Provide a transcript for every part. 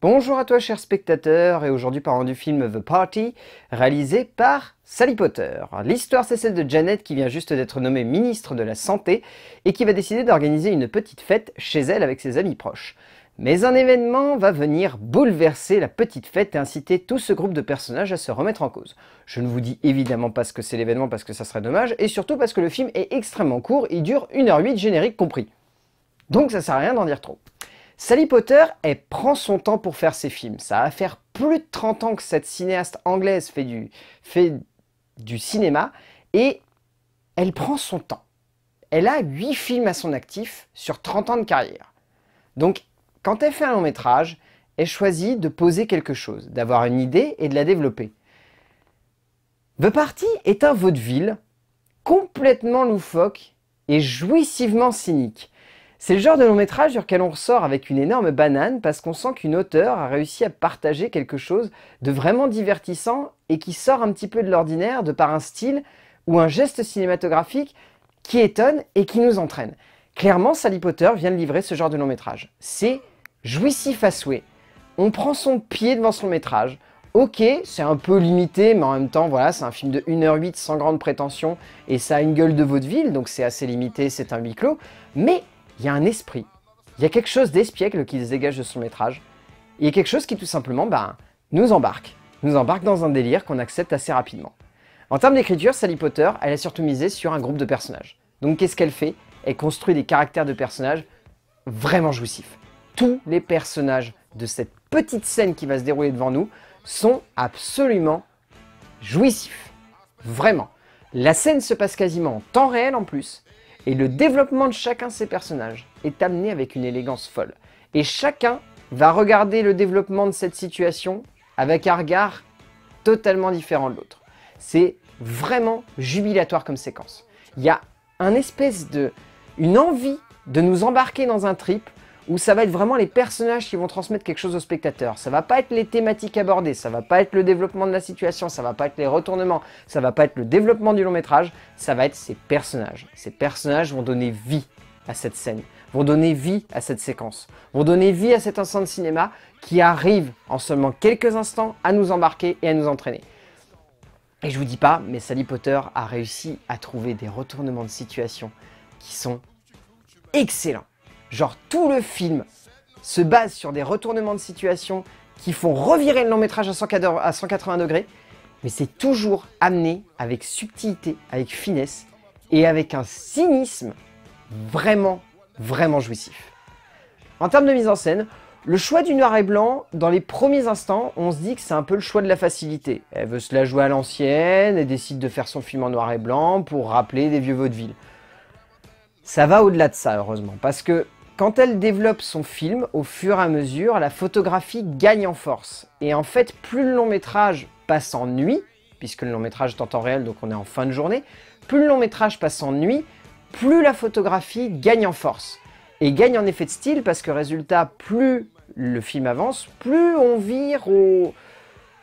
Bonjour à toi cher spectateur, et aujourd'hui parlons du film The Party, réalisé par Sally Potter. L'histoire c'est celle de Janet qui vient juste d'être nommée ministre de la Santé et qui va décider d'organiser une petite fête chez elle avec ses amis proches. Mais un événement va venir bouleverser la petite fête et inciter tout ce groupe de personnages à se remettre en cause. Je ne vous dis évidemment pas ce que c'est l'événement parce que ça serait dommage, et surtout parce que le film est extrêmement court, il dure 1h08 générique compris. Donc ça sert à rien d'en dire trop. Sally Potter, elle prend son temps pour faire ses films. Ça va faire plus de 30 ans que cette cinéaste anglaise fait du, cinéma et elle prend son temps. Elle a 8 films à son actif sur 30 ans de carrière. Donc, quand elle fait un long métrage, elle choisit de poser quelque chose, d'avoir une idée et de la développer. The Party est un vaudeville complètement loufoque et jouissivement cynique. C'est le genre de long métrage sur lequel on ressort avec une énorme banane parce qu'on sent qu'une auteure a réussi à partager quelque chose de vraiment divertissant et qui sort un petit peu de l'ordinaire de par un style ou un geste cinématographique qui étonne et qui nous entraîne. Clairement, Sally Potter vient de livrer ce genre de long métrage. C'est jouissif à souhait. On prend son pied devant son métrage. Ok, c'est un peu limité, mais en même temps, voilà, c'est un film de 1h08 sans grande prétention et ça a une gueule de vaudeville, donc c'est assez limité, c'est un huis clos. Mais il y a un esprit, il y a quelque chose d'espiègle qui se dégage de son métrage, il y a quelque chose qui tout simplement ben, nous embarque, nous embarque dans un délire qu'on accepte assez rapidement. En termes d'écriture, Sally Potter, elle a surtout misé sur un groupe de personnages. Donc qu'est-ce qu'elle fait? Elle construit des caractères de personnages vraiment jouissifs. Tous les personnages de cette petite scène qui va se dérouler devant nous sont absolument jouissifs. Vraiment. La scène se passe quasiment en temps réel en plus, et le développement de chacun de ces personnages est amené avec une élégance folle. Et chacun va regarder le développement de cette situation avec un regard totalement différent de l'autre. C'est vraiment jubilatoire comme séquence. Il y a un espèce de... une envie de nous embarquer dans un trip où ça va être vraiment les personnages qui vont transmettre quelque chose au spectateur. Ça va pas être les thématiques abordées, ça va pas être le développement de la situation, ça va pas être les retournements, ça va pas être le développement du long métrage, ça va être ces personnages. Ces personnages vont donner vie à cette scène, vont donner vie à cette séquence, vont donner vie à cet instant de cinéma qui arrive en seulement quelques instants à nous embarquer et à nous entraîner. Et je vous dis pas, mais Sally Potter a réussi à trouver des retournements de situation qui sont excellents. Genre tout le film se base sur des retournements de situation qui font revirer le long métrage à 180 degrés, mais c'est toujours amené avec subtilité, avec finesse et avec un cynisme vraiment, vraiment jouissif. En termes de mise en scène, le choix du noir et blanc, dans les premiers instants, on se dit que c'est un peu le choix de la facilité. Elle veut se la jouer à l'ancienne, elle décide de faire son film en noir et blanc pour rappeler des vieux vaudevilles. Ça va au-delà de ça, heureusement, parce que quand elle développe son film, au fur et à mesure, la photographie gagne en force. Et en fait, plus le long métrage passe en nuit, puisque le long métrage est en temps réel, donc on est en fin de journée, plus le long métrage passe en nuit, plus la photographie gagne en force. Et gagne en effet de style, parce que résultat, plus le film avance, plus on vire au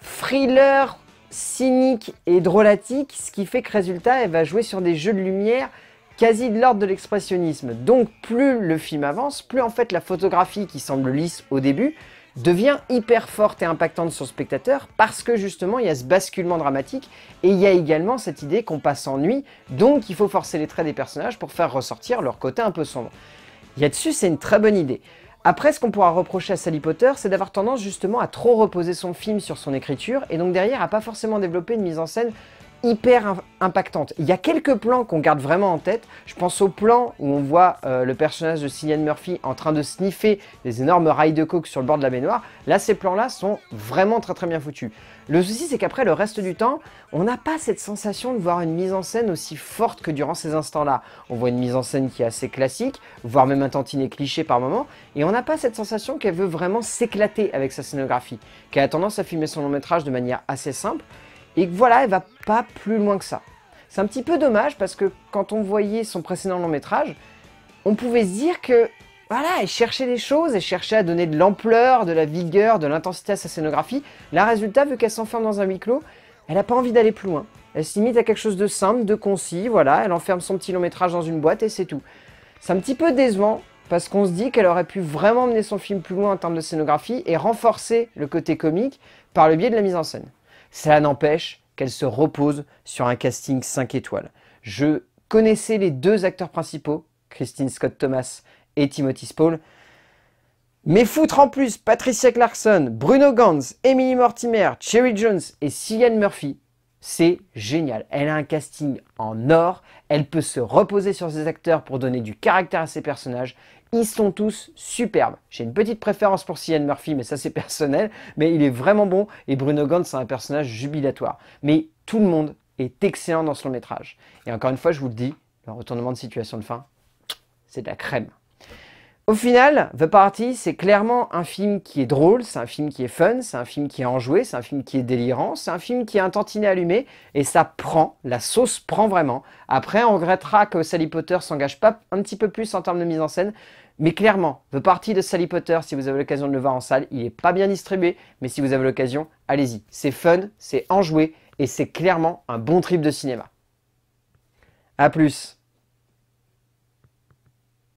thriller cynique et drôlatique, ce qui fait que résultat, elle va jouer sur des jeux de lumière quasi de l'ordre de l'expressionnisme. Donc plus le film avance, plus en fait la photographie qui semble lisse au début devient hyper forte et impactante sur le spectateur parce que justement il y a ce basculement dramatique et il y a également cette idée qu'on passe en nuit, donc il faut forcer les traits des personnages pour faire ressortir leur côté un peu sombre. Il y a dessus, c'est une très bonne idée. Après, ce qu'on pourra reprocher à Sally Potter, c'est d'avoir tendance justement à trop reposer son film sur son écriture et donc derrière à pas forcément développer une mise en scène hyper impactante. Il y a quelques plans qu'on garde vraiment en tête. Je pense au plan où on voit euh, le personnage de Cillian Murphy en train de sniffer des énormes rails de coke sur le bord de la baignoire. Là, ces plans-là sont vraiment très très bien foutus. Le souci, c'est qu'après, le reste du temps, on n'a pas cette sensation de voir une mise en scène aussi forte que durant ces instants-là. On voit une mise en scène qui est assez classique, voire même un tantinet cliché par moment, et on n'a pas cette sensation qu'elle veut vraiment s'éclater avec sa scénographie, qu'elle a tendance à filmer son long métrage de manière assez simple, et voilà, elle va pas plus loin que ça. C'est un petit peu dommage parce que quand on voyait son précédent long métrage, on pouvait se dire que voilà, elle cherchait des choses, elle cherchait à donner de l'ampleur, de la vigueur, de l'intensité à sa scénographie. Là, résultat, vu qu'elle s'enferme dans un huis clos, elle n'a pas envie d'aller plus loin. Elle se à quelque chose de simple, de concis, voilà, elle enferme son petit long métrage dans une boîte et c'est tout. C'est un petit peu décevant, parce qu'on se dit qu'elle aurait pu vraiment mener son film plus loin en termes de scénographie et renforcer le côté comique par le biais de la mise en scène. Cela n'empêche qu'elle se repose sur un casting 5 étoiles. Je connaissais les deux acteurs principaux, Christine Scott Thomas et Timothy Spall, mais foutre en plus Patricia Clarkson, Bruno Gantz, Emily Mortimer, Cherry Jones et Cillian Murphy, c'est génial. Elle a un casting en or, elle peut se reposer sur ses acteurs pour donner du caractère à ses personnages. Ils sont tous superbes. J'ai une petite préférence pour Cillian Murphy, mais ça c'est personnel, mais il est vraiment bon et Bruno Gantz c'est un personnage jubilatoire. Mais tout le monde est excellent dans ce long métrage. Et encore une fois, je vous le dis, le retournement de situation de fin, c'est de la crème. Au final, The Party, c'est clairement un film qui est drôle, c'est un film qui est fun, c'est un film qui est enjoué, c'est un film qui est délirant, c'est un film qui est un tantinet allumé, et ça prend, la sauce prend vraiment. Après, on regrettera que Sally Potter s'engage pas un petit peu plus en termes de mise en scène, mais clairement, The Party de Sally Potter, si vous avez l'occasion de le voir en salle, il n'est pas bien distribué, mais si vous avez l'occasion, allez-y. C'est fun, c'est enjoué, et c'est clairement un bon trip de cinéma. A plus